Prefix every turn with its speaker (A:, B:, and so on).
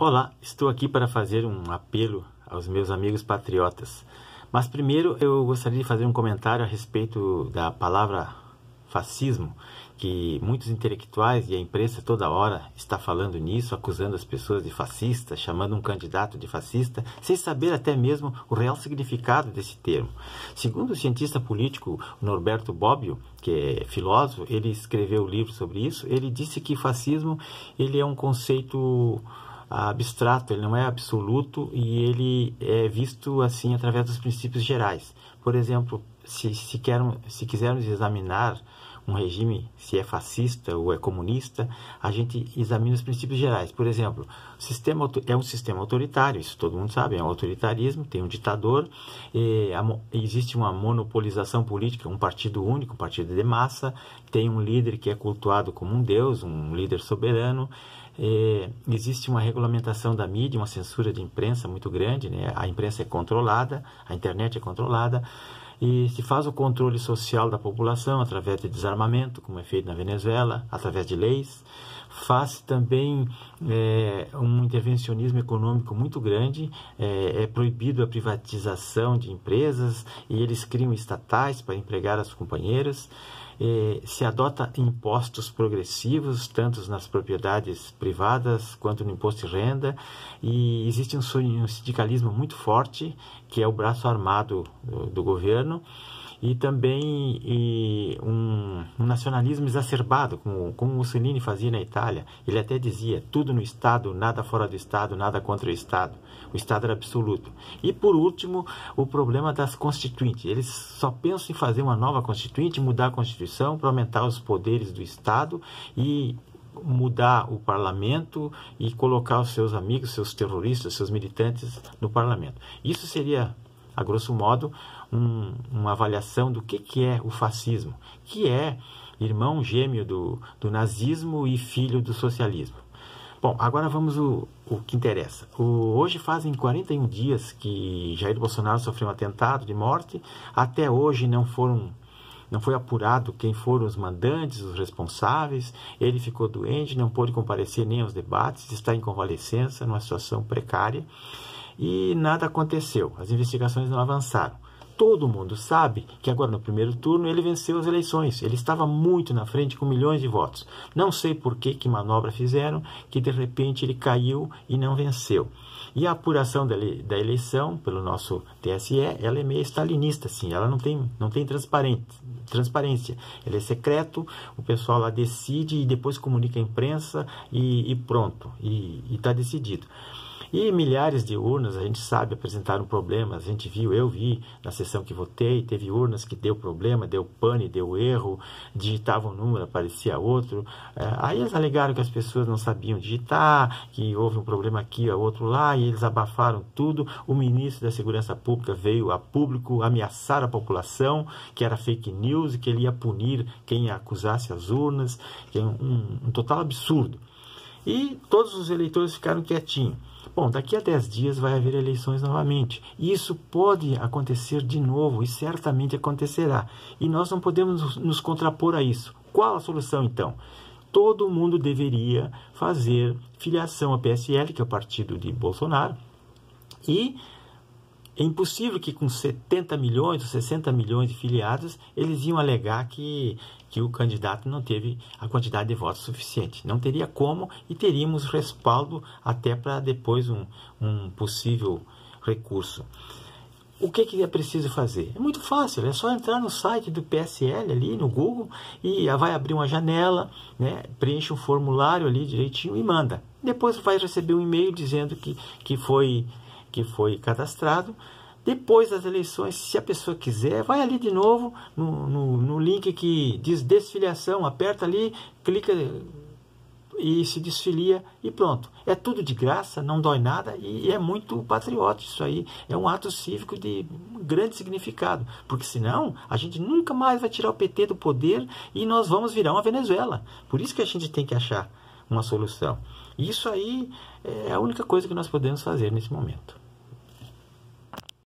A: Olá, estou aqui para fazer um apelo aos meus amigos patriotas. Mas primeiro eu gostaria de fazer um comentário a respeito da palavra fascismo, que muitos intelectuais e a imprensa toda hora está falando nisso, acusando as pessoas de fascistas, chamando um candidato de fascista, sem saber até mesmo o real significado desse termo. Segundo o cientista político Norberto Bobbio, que é filósofo, ele escreveu um livro sobre isso, ele disse que fascismo ele é um conceito abstrato, ele não é absoluto e ele é visto assim através dos princípios gerais. Por exemplo, se, se, querem, se quisermos examinar um regime, se é fascista ou é comunista, a gente examina os princípios gerais. Por exemplo, o sistema é um sistema autoritário, isso todo mundo sabe, é um autoritarismo, tem um ditador, existe uma monopolização política, um partido único, um partido de massa, tem um líder que é cultuado como um deus, um líder soberano, é, existe uma regulamentação da mídia, uma censura de imprensa muito grande, né? a imprensa é controlada, a internet é controlada, e se faz o controle social da população através de desarmamento, como é feito na Venezuela, através de leis. Faz também é, um intervencionismo econômico muito grande, é, é proibido a privatização de empresas e eles criam estatais para empregar as companheiras. Eh, se adota impostos progressivos, tanto nas propriedades privadas quanto no imposto de renda, e existe um, um sindicalismo muito forte, que é o braço armado do, do governo, e também e um, nacionalismo exacerbado, como, como Mussolini fazia na Itália. Ele até dizia: tudo no Estado, nada fora do Estado, nada contra o Estado. O Estado era absoluto. E por último, o problema das constituintes. Eles só pensam em fazer uma nova constituinte, mudar a Constituição para aumentar os poderes do Estado e mudar o parlamento e colocar os seus amigos, seus terroristas, seus militantes no parlamento. Isso seria a grosso modo, um, uma avaliação do que, que é o fascismo, que é irmão gêmeo do, do nazismo e filho do socialismo. Bom, agora vamos o, o que interessa. O, hoje fazem 41 dias que Jair Bolsonaro sofreu um atentado de morte. Até hoje não foram não foi apurado quem foram os mandantes, os responsáveis. Ele ficou doente, não pôde comparecer nem aos debates, está em convalescença, numa situação precária e nada aconteceu. As investigações não avançaram. Todo mundo sabe que agora no primeiro turno ele venceu as eleições. Ele estava muito na frente com milhões de votos. Não sei por que, que manobra fizeram, que de repente ele caiu e não venceu. E a apuração da, eleição pelo nosso TSE, ela é meio stalinista, sim. Ela não tem, não tem transparência. Ela é secreto, o pessoal lá decide e depois comunica à imprensa e, e pronto. E está decidido. E milhares de urnas, a gente sabe, apresentaram problemas. A gente viu, eu vi na sessão que votei, teve urnas que deu problema, deu pane, deu erro, digitava um número, aparecia outro. É, aí eles alegaram que as pessoas não sabiam digitar, que houve um problema aqui, outro lá, e eles abafaram tudo. O ministro da Segurança Pública veio a público ameaçar a população que era fake news que ele ia punir quem acusasse as urnas, que é um, um total absurdo. E todos os eleitores ficaram quietinhos. Bom, daqui a 10 dias vai haver eleições novamente. E isso pode acontecer de novo e certamente acontecerá. E nós não podemos nos contrapor a isso. Qual a solução então? Todo mundo deveria fazer filiação ao PSL, que é o partido de Bolsonaro, e é impossível que com 70 milhões ou 60 milhões de filiados eles iam alegar que, que o candidato não teve a quantidade de votos suficiente. Não teria como e teríamos respaldo até para depois um, um possível recurso. O que, que é preciso fazer? É muito fácil, é só entrar no site do PSL ali no Google e vai abrir uma janela, né, preenche um formulário ali direitinho e manda. Depois vai receber um e-mail dizendo que, que foi que foi cadastrado. Depois das eleições, se a pessoa quiser, vai ali de novo no, no, no link que diz desfiliação, aperta ali, clica e se desfilia e pronto. É tudo de graça, não dói nada e é muito patriótico. Isso aí é um ato cívico de grande significado, porque senão a gente nunca mais vai tirar o PT do poder e nós vamos virar uma Venezuela. Por isso que a gente tem que achar uma solução. Isso aí é a única coisa que nós podemos fazer nesse momento.